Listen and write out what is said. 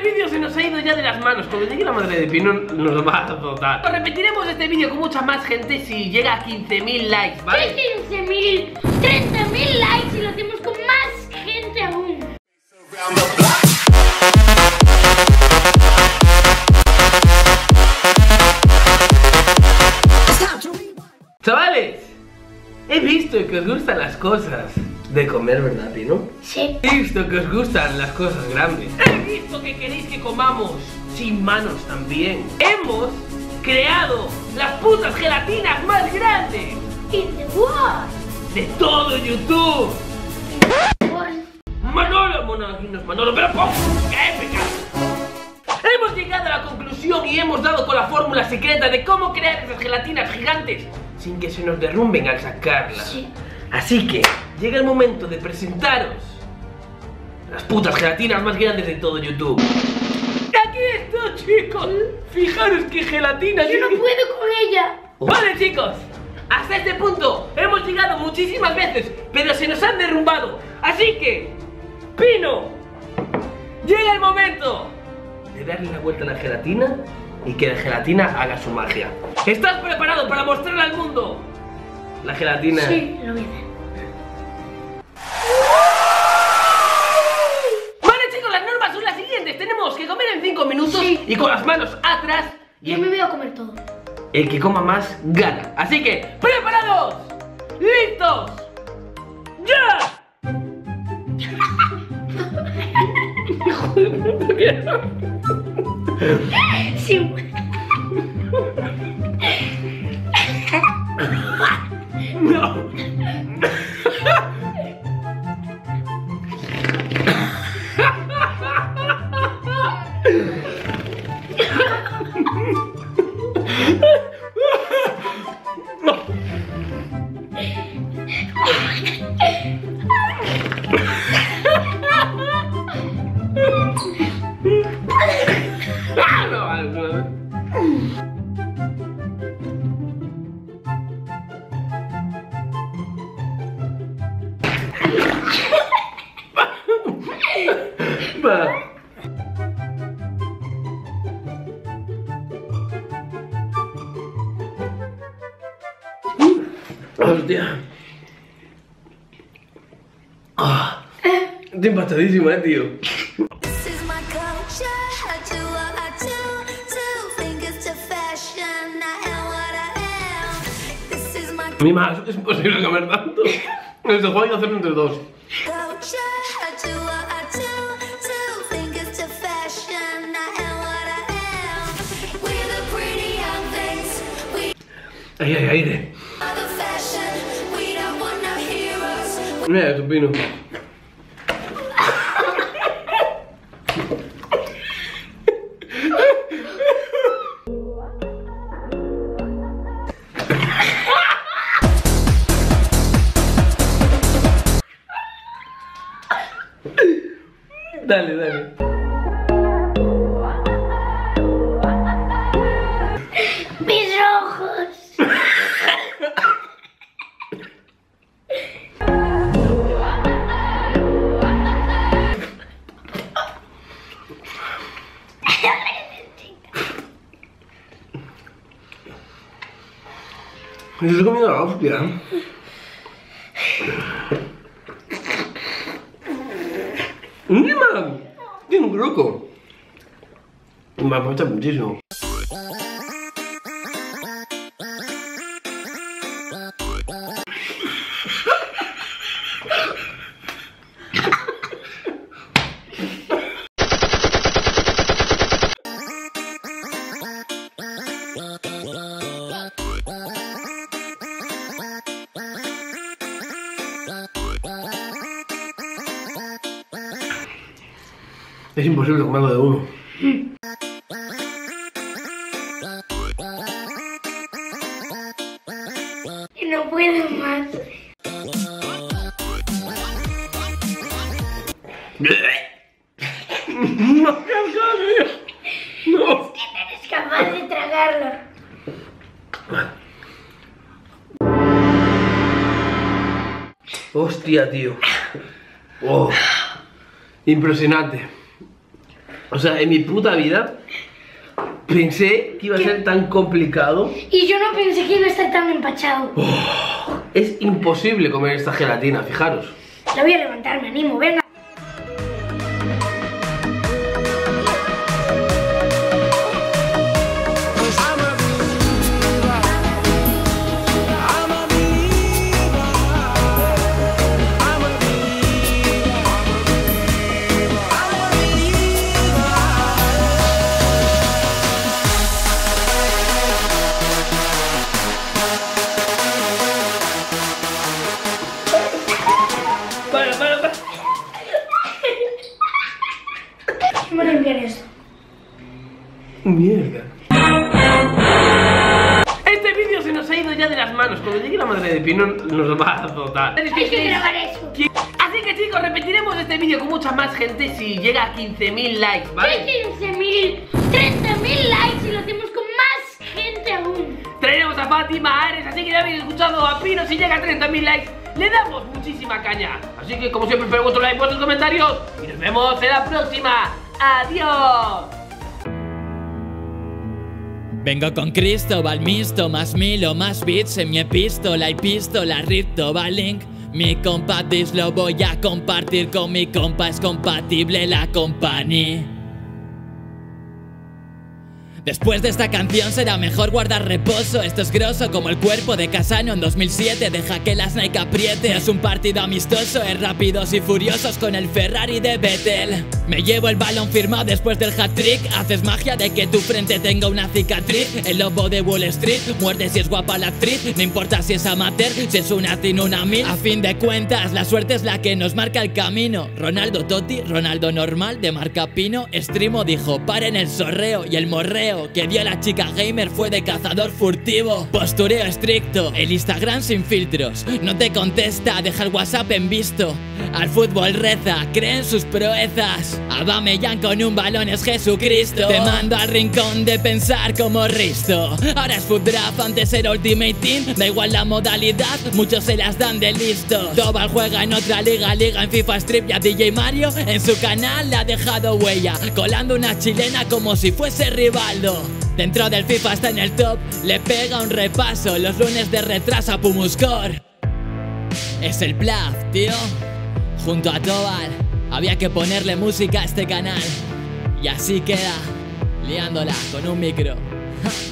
este vídeo se nos ha ido ya de las manos. Cuando llegue la madre de Pino nos va a azotar. Repetiremos este vídeo con mucha más gente si llega a 15.000 likes, ¿vale? 15.000, 30.000 likes y lo hacemos con más gente aún. Chavales, he visto que os gustan las cosas de comer, ¿verdad, Pino? Sí. He visto que os gustan las cosas grandes. He visto que queréis que comamos sin manos también. Hemos creado las putas gelatinas más grandes In the world. de todo YouTube. Manolo, aquí no es Manolo, pero ¡pum! ¡Qué épica! Hemos llegado a la conclusión y hemos dado con la fórmula secreta de cómo crear esas gelatinas gigantes sin que se nos derrumben al sacarlas. Sí. Así que llega el momento de presentaros las putas gelatinas más grandes de todo YouTube. Aquí está, chicos. Fijaros qué gelatina. Yo no puedo con ella. Vale, chicos. Hasta este punto hemos llegado muchísimas veces, pero se nos han derrumbado. Así que, Pino, llega el momento de darle la vuelta a la gelatina y que la gelatina haga su magia. ¿Estás preparado para mostrarle al mundo la gelatina? Sí, lo voy a hacer. 5 minutos Sí. y con las manos atrás. Y Yo me voy a comer todo. el que coma más gana. Así que, ¡preparados! ¡Listos! ¡Ya! Sí. Am. This is my A mí más, es imposible comer tanto. En este juego hay que hacerlo entre dos. Want no heroes. Mira. Dale, dale. Me estoy comiendo la hostia. ¡Encima! Tiene un gruco. Me aporta muchísimo. Es imposible comerlo de uno. Y no puedo más. ¡No, qué asco, tío! ¡No! Eres capaz de tragarlo. Hostia, tío. Oh, impresionante. O sea, en mi puta vida pensé que iba a ser tan complicado. Y yo no pensé que iba a estar tan empachado. Es imposible comer esta gelatina, fijaros. La voy a levantar, me animo, venga. A limpiar esto. Mierda. Este vídeo se nos ha ido ya de las manos. Cuando llegue la madre de Pino nos va a azotar. Hay que grabar eso. Así que chicos, repetiremos este vídeo con mucha más gente si llega a 15.000 likes, ¿vale? 15.000, 30.000 likes y lo hacemos con más gente aún. Traeremos a Fátima, a Ares, así que ya habéis escuchado a Pino si llega a 30.000 likes. Le damos muchísima caña. Así que como siempre espero vuestro like, vuestros comentarios y nos vemos en la próxima. ¡Adiós! Vengo con Cristóbal Misto, más milo, más beats en mi epístola y pistola, Ripto, Link. Mi compa lo voy a compartir con mi compa, es compatible la compañía. Después de esta canción será mejor guardar reposo. Esto es grosso como el cuerpo de Casano en 2007 Deja que las Nike apriete. Es un partido amistoso, es rápidos y furiosos con el Ferrari de Vettel. Me llevo el balón firmado después del hat-trick. Haces magia de que tu frente tenga una cicatriz. El lobo de Wall Street Muerde si es guapa la actriz. No importa si es amateur, si es una tin una mil. A fin de cuentas, la suerte es la que nos marca el camino. Ronaldo Totti, Ronaldo normal de marca Pino. Strimo dijo, paren el sorreo y el morreo que dio la chica gamer fue de cazador furtivo. Postureo estricto, el Instagram sin filtros. No te contesta, deja el WhatsApp en visto. Al fútbol reza, cree en sus proezas. Abameyan con un balón es Jesucristo. Te mando al rincón de pensar como Risto. Ahora es foot draft, antes era Ultimate Team. Da igual la modalidad, muchos se las dan de listo. Tobal juega en otra liga, liga en FIFA Strip y a DJ Mario en su canal ha dejado huella. Colando una chilena como si fuese rival. Dentro del FIFA está en el top, le pega un repaso. Los lunes de retraso a Pumuscore. Es el Plaf, tío. Junto a Tobal, había que ponerle música a este canal. Y así queda, liándola con un micro.